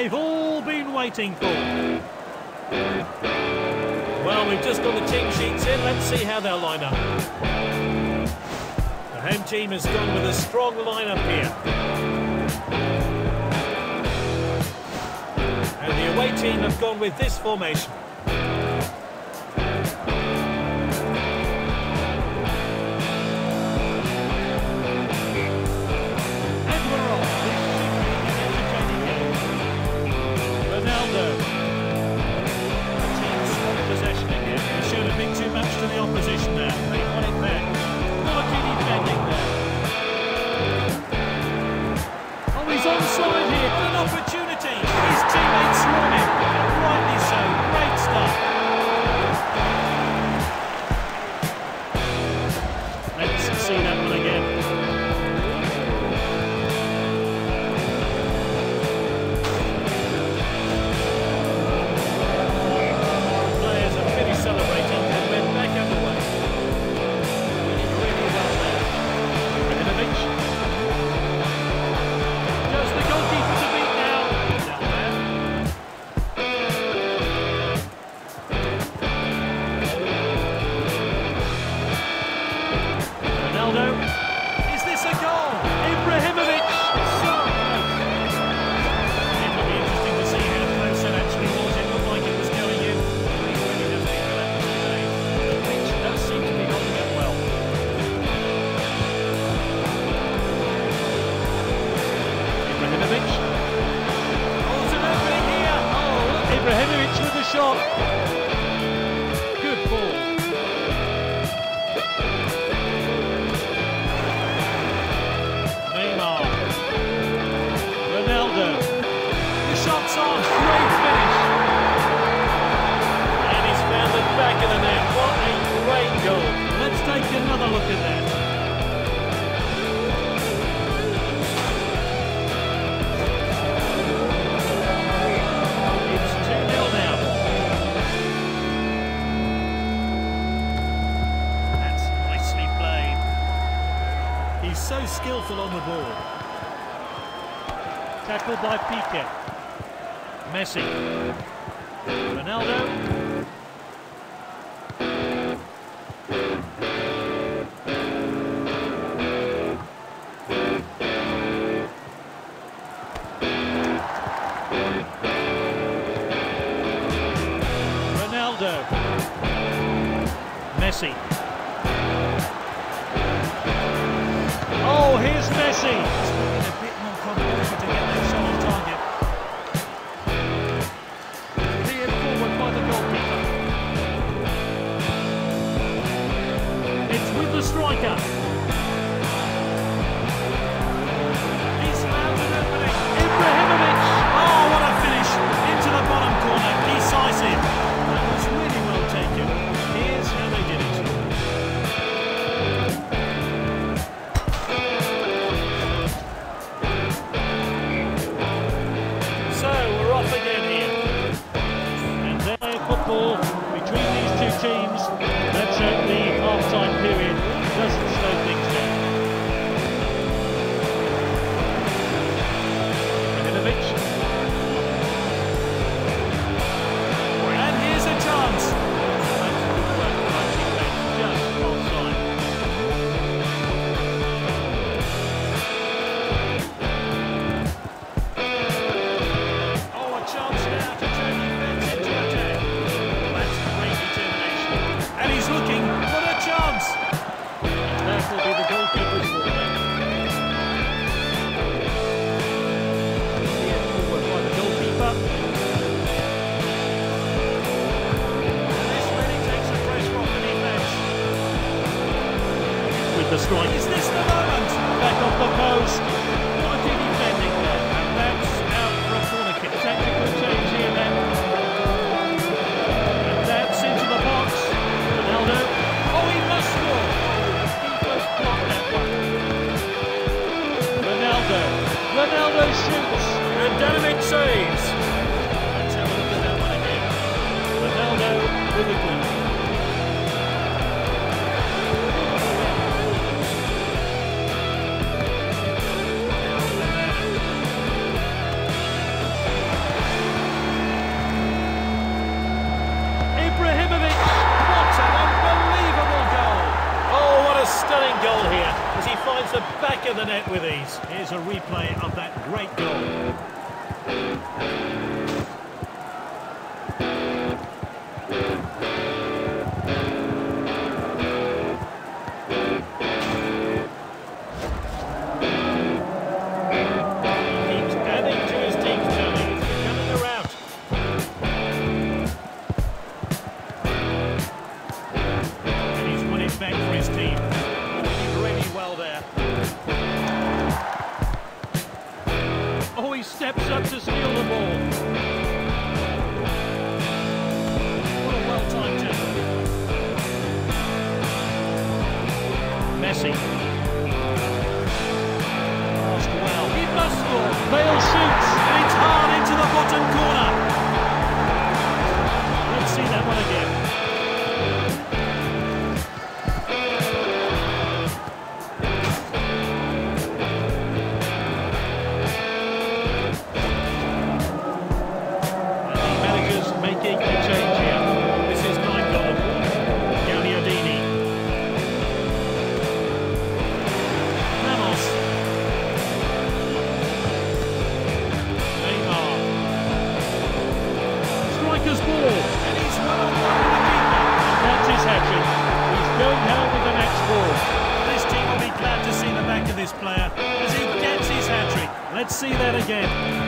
they've all been waiting for. Well, we've just got the team sheets in. Let's see how they'll line up. The home team has gone with a strong lineup here. And the away team have gone with this formation. He's so skillful on the ball. Tackled by Piqué. Messi. Ronaldo. Ronaldo. Messi. here's Messi. A bit more complicated to get that shot on target. Cleared forward by the goalkeeper. It's with the striker. Is this the moment? Back off the post. finds the back of the net with ease. Here's a replay of that great goal. He steps up to steal the ball. What a well-timed tackle. Messi see that again.